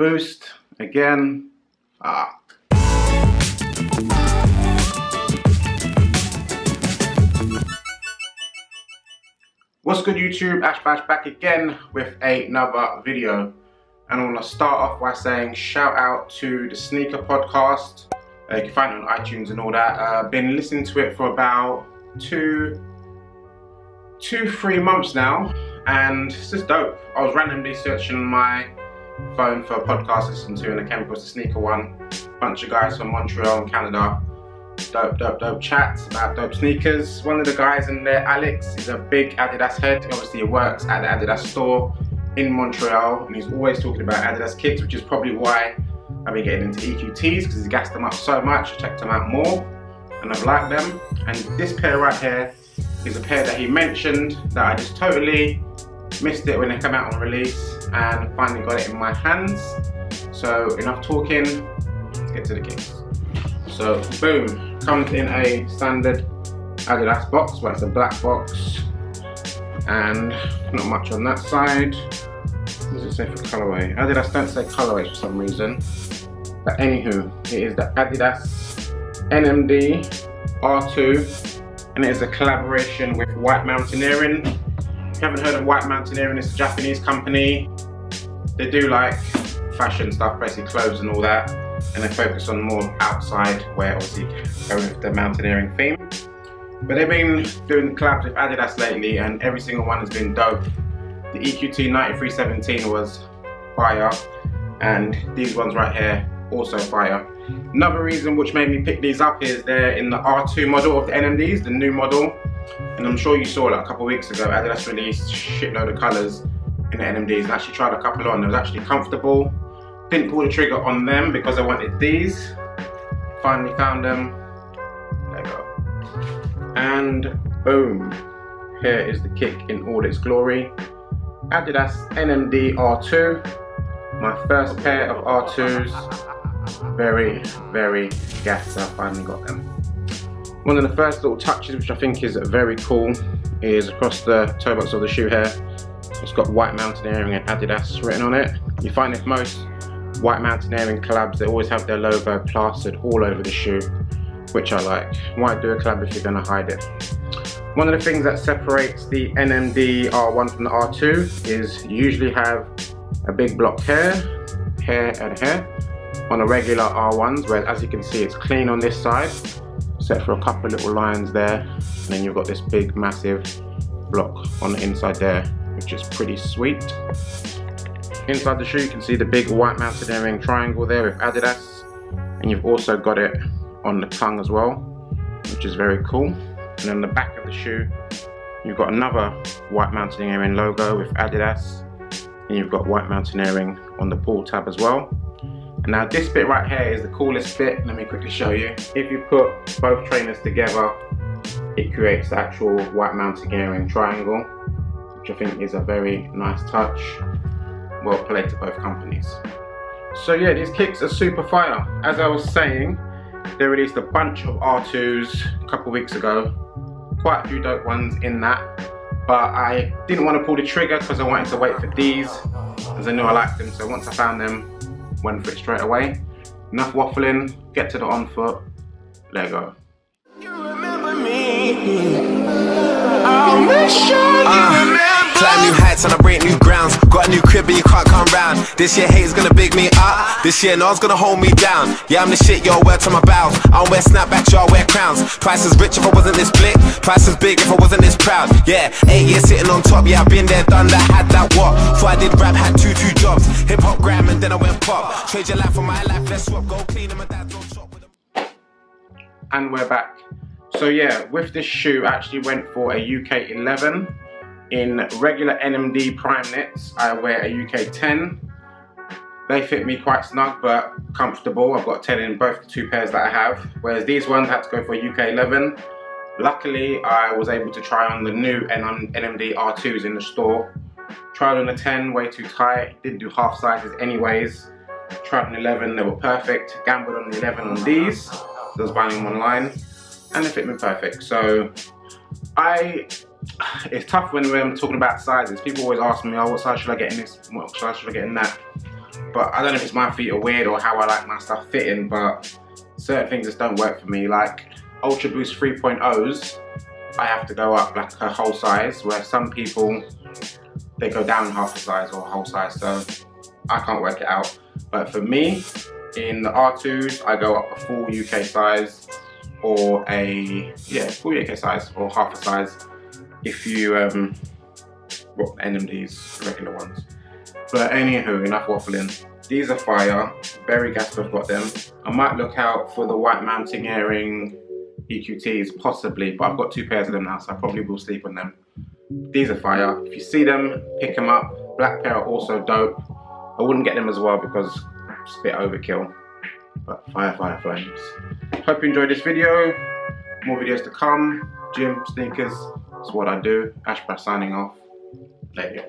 Boost again. Ah. What's good YouTube? Ash Bash back again with another video. And I want to start off by saying shout out to the Sneaker Podcast. Uh, you can find it on iTunes and all that. I've uh, been listening to it for about two, two, three months now. And it's just dope. I was randomly searching my phone for a podcast to listen to and I came across the sneaker one. Bunch of guys from Montreal and Canada dope, dope, dope chats about dope sneakers. One of the guys in there, Alex, is a big Adidas head. Obviously, he works at the Adidas store in Montreal, and he's always talking about Adidas kicks, which is probably why I've been getting into EQTs because he's gassed them up so much. I checked them out more, and I've liked them. And this pair right here is a pair that he mentioned that I just totally missed it when they come out on release, and finally got it in my hands. So enough talking. Let's get to the kicks. So boom, comes in a standard Adidas box, where it's a black box, and not much on that side. What does it say for colorway? Adidas don't say colorway for some reason. But anywho, it is the Adidas NMD R2, and it is a collaboration with White Mountaineering. You haven't heard of White Mountaineering, it's a Japanese company. They do like fashion stuff, basically clothes and all that and they focus on more outside wear, obviously going with the mountaineering theme. But they've been doing collabs with Adidas lately and every single one has been dope. The EQT 9317 was fire and these ones right here also fire. Another reason which made me pick these up is they're in the R2 model of the NMDs, the new model. And I'm sure you saw like a couple weeks ago, Adidas released shitload of colours in the NMDs and I actually tried a couple on. It was actually comfortable didn't pull the trigger on them because I wanted these. Finally found them. There go. And boom. Here is the kick in all its glory. Adidas NMD R2. My first pair of R2s. Very, very gassed I finally got them. One of the first little touches which I think is very cool is across the toe box of the shoe here. It's got white mountaineering and Adidas written on it. You find it most White Mountaineering collabs, they always have their logo plastered all over the shoe, which I like. Why do a collab if you're gonna hide it? One of the things that separates the NMD R1 from the R2 is you usually have a big block here, here and here on the regular R1s, whereas as you can see it's clean on this side, except for a couple little lines there, and then you've got this big massive block on the inside there, which is pretty sweet. Inside the shoe you can see the big white mountaineering triangle there with Adidas and you've also got it on the tongue as well which is very cool and then the back of the shoe you've got another white mountaineering logo with Adidas and you've got white mountaineering on the pull tab as well now this bit right here is the coolest bit let me quickly show you if you put both trainers together it creates the actual white mountaineering triangle which I think is a very nice touch well played to both companies. So yeah, these kicks are super fire. As I was saying, they released a bunch of R2s a couple weeks ago. Quite a few dope ones in that. But I didn't want to pull the trigger because I wanted to wait for these as I knew I liked them. So once I found them, went for it straight away. Enough waffling, get to the on foot, let go. You remember me. I'll make sure you uh. remember Climb new heights and I break new grounds. Got a new crib and you can't come round. This year gonna big me up. This year no one's gonna hold me down. Yeah, I'm the shit, to my. I don't wear snapbacks, y'all wear crowns. Price is rich if I wasn't this blick. Price is big if I wasn't this proud. Yeah, eight years sitting on top. Yeah, I've been there, done that, had that what? Before I did rap, had two, two jobs. Hip hop gram and then I went pop. Trade your life for my life, let's swap. Go clean my dad's on with. And we're back. So yeah, with this shoe, I actually went for a UK 11 in regular NMD prime knits, I wear a UK 10. They fit me quite snug but comfortable. I've got 10 in both the two pairs that I have. Whereas these ones had to go for a UK 11. Luckily, I was able to try on the new NMD R2s in the store. Tried on a 10, way too tight. Didn't do half sizes anyways. Tried on 11, they were perfect. Gambled on the 11 on these. I was buying them online. And they fit me perfect. So I it's tough when we're talking about sizes. People always ask me, oh, what size should I get in this? What size should I get in that? but I don't know if it's my feet are weird or how I like my stuff fitting, but certain things just don't work for me. Like Ultra Boost 3.0s, I have to go up like a whole size, where some people, they go down half a size or whole size, so I can't work it out. But for me, in the R2s, I go up a full UK size or a, yeah, full UK size or half a size if you, um, NMDs, regular ones. But anywho, enough waffling. These are fire, very gas have got them. I might look out for the white mountaineering EQTs, possibly, but I've got two pairs of them now, so I probably will sleep on them. These are fire. If you see them, pick them up. Black pair are also dope. I wouldn't get them as well because it's a bit overkill. But fire, fire, flames. Hope you enjoyed this video. More videos to come. Gym, sneakers, that's what I do. Ash Bash signing off. Later.